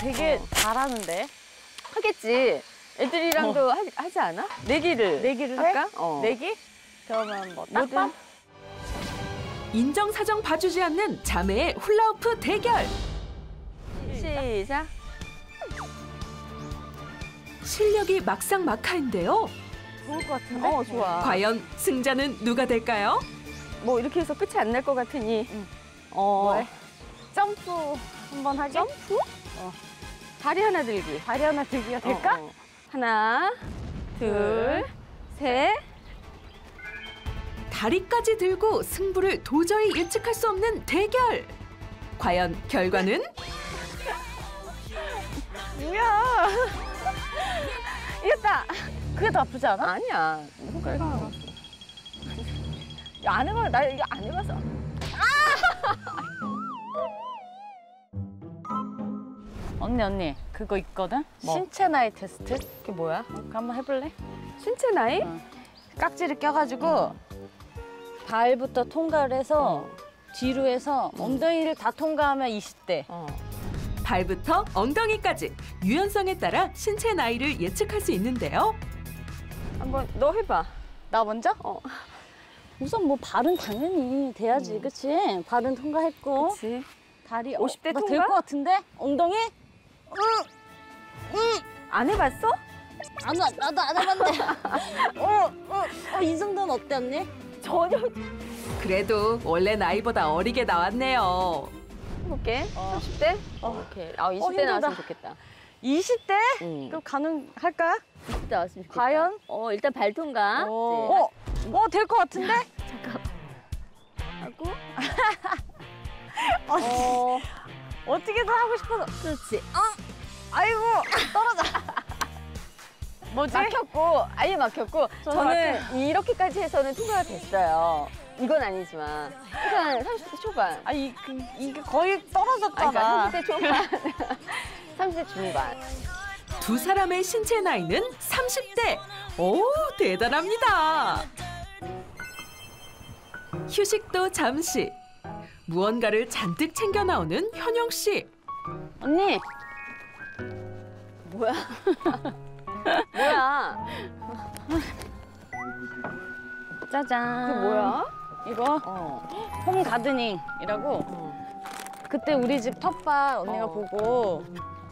되게 잘하는데. 하겠지. 애들이랑도 하, 하지 않아? 내기를. 내기를 해? 할까? 어. 내기? 그러면 뭐. 딱밤? 인정사정 봐주지 않는 자매의 훌라후프 대결. 시작. 실력이 막상막하인데요. 좋을 것 같은데? 어, 좋아. 과연 승자는 누가 될까요? 뭐 이렇게 해서 끝이 안 날 것 같으니. 응. 어. 뭐해? 점프 한번 하게? 점프? 어. 다리 하나 들기. 다리 하나 들기가 될까? 어, 어. 하나, 둘, 셋. 다리까지 들고 승부를 도저히 예측할 수 없는 대결. 과연 결과는? 뭐야? 이겼다. 그게 더 아프지 않아? 아니야. 나왔어. 야, 안 해봐. 나 이거 안 해봐서. 언니 언니 그거 있거든? 뭐? 신체 나이 테스트? 그게 뭐야? 그거 한번 해볼래? 신체 나이? 응. 깍지를 껴가지고 발부터 통과를 해서 뒤로 해서 엉덩이를 다 통과하면 20대 어. 발부터 엉덩이까지 유연성에 따라 신체 나이를 예측할 수 있는데요. 한번 너 해봐. 나 먼저? 어. 우선 뭐 발은 당연히 돼야지 그치? 발은 통과했고 그렇지. 다리 50대 통과? 될것 같은데? 엉덩이? 안 해봤어? 안, 와, 나도 안 해봤는데 어, 어, 어, 이 정도는 어때 언니? 전혀 그래도 원래 나이보다 어리게 나왔네요. 해볼게. 어. 30대? 어. 오케이. 아, 20대 힘들다. 나왔으면 좋겠다. 20대? 응. 그럼 가능할까? 20대 나왔으면 좋겠다. 과연? 어, 일단 발 통과. 어, 어, 될 것 같은데? 하고. 어, 어떻게든 하고 싶어서. 그렇지. 아이고, 떨어져. 뭐지? 막혔고, 아예 막혔고. 저는 저는 이렇게까지 해서는 통과가 됐어요. 이건 아니지만. 일단 30대 초반. 아, 이, 그, 이게 거의 떨어졌잖아. 그러니까 30대 초반. 30대 중반. 두 사람의 신체 나이는 30대. 오, 대단합니다. 휴식도 잠시. 무언가를 잔뜩 챙겨 나오는 현영 씨. 언니, 뭐야? 뭐야? 짜잔. 그게 뭐야? 이거 어. 홈 가드닝이라고. 그때 우리 집 텃밭 언니가 어. 보고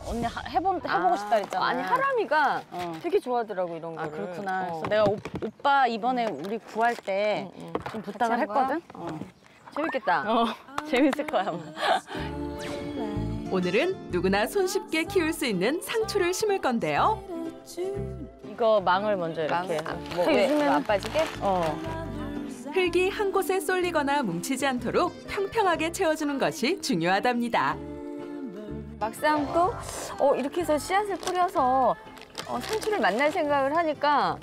언니 하- 해본, 해보고 싶다 그랬잖아. 아니, 하람이가 어. 되게 좋아하더라고, 이런 아, 거를. 그렇구나. 어. 그래서 내가 오, 오빠 이번에 우리 구할 때 응, 좀 응. 부탁을? 했거든. 어. 재밌겠다. 어, 재밌을 거야. 아마. 오늘은 누구나 손쉽게 키울 수 있는 상추를 심을 건데요. 이거 망을 먼저 이렇게. 아, 해서. 뭐, 그 왜, 요즘에는- 안 빠지게? 어. 흙이 한 곳에 쏠리거나 뭉치지 않도록 평평하게 채워주는 것이 중요하답니다. 막상 또, 어, 이렇게 해서 씨앗을 뿌려서 어, 상추를 만날 생각을 하니까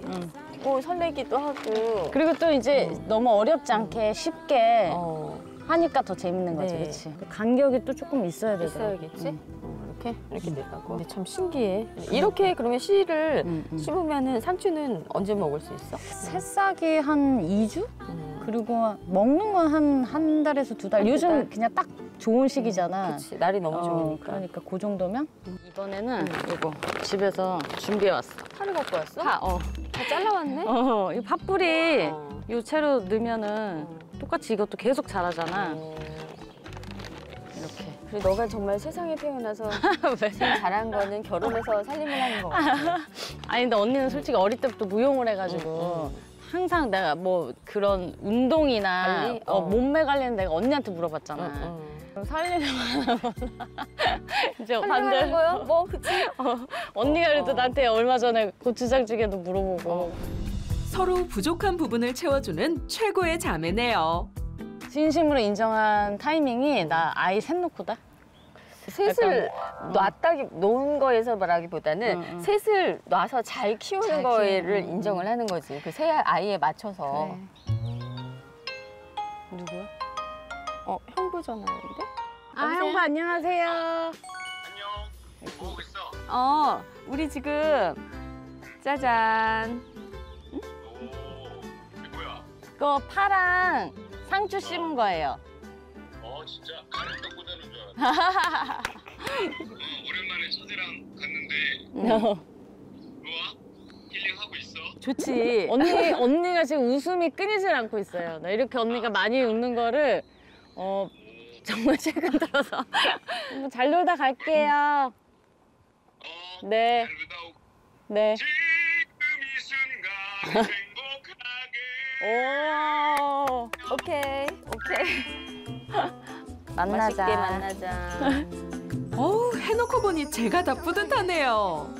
응. 어, 설레기도 하고. 그리고 또 이제 너무 어렵지 않게 쉽게 어, 하니까 더 재밌는 거지, 네. 그렇지? 간격이 또 조금 있어야 되더라고. 있어야겠지? 응. 어, 이렇게? 이렇게 돼가고. 근데 참 신기해. 이렇게 그러면 씨를 응, 응. 심으면은 상추는 언제 먹을 수 있어? 새싹이 한 2주? 음. 그리고 먹는 건 한 한 달에서 두 달. 요즘 달? 그냥 딱 좋은 시기잖아. 그치, 날이 너무 어, 좋으니까. 그러니까 그 정도면 이번에는 응. 이거 집에서 준비해 왔어. 파를 갖고 왔어? 파, 어. 다 잘라왔네? 어, 이 팥뿌리 어. 요 채로 넣으면은 어. 똑같이 이것도 계속 자라잖아. 어. 이렇게. 그리고 너가 정말 세상에 태어나서 왜? 제일 잘한 거는 결혼해서 살림을 하는 거 같아. 아니 근데 언니는 솔직히 어릴 때부터 무용을 해가지고 항상 내가 뭐 그런 운동이나 관리? 어, 어. 몸매 관리는 내가 언니한테 물어봤잖아. 응, 응. 그럼 하거나 이제 반대 거요? 뭐 그치? 언니가 그래도 어. 나한테 얼마 전에 고추장찌개도 물어보고 서로 부족한 부분을 채워주는 최고의 자매네요. 진심으로 인정한 타이밍이 나 아이 셋 놓고다. 셋을 놨다기 놓은 거에서 말하기보다는 응, 응. 셋을 놔서 잘 키우는 잘 거를 응, 인정을 하는 거지. 그세 아이에 맞춰서. 누구야? 어, 형부 전화인데? 아 여보세요? 형부 안녕하세요. 안녕. 뭐 하고 있어? 어, 우리 지금 짜잔. 오, 이게 뭐야? 그거 파랑 상추 심은 거예요. 어, 진짜 가래떡 꽂아놓은 줄 알았어. 응, 오랜만에 처제랑 갔는데 좋아? 힐링하고 있어? 좋지. 언니 언니가 지금 웃음이 끊이질 않고 있어요. 나 이렇게 언니가 많이 웃는 거를 어 정말 최근 들어서 한번 잘 놀다 갈게요. 어 네, 잘 놀다 오고 네. 지금 이 순간 행복하게 오. 오케이, 오케이. 만나자. 맛있게 만나자. 어우, 해놓고 보니 제가 더 뿌듯하네요.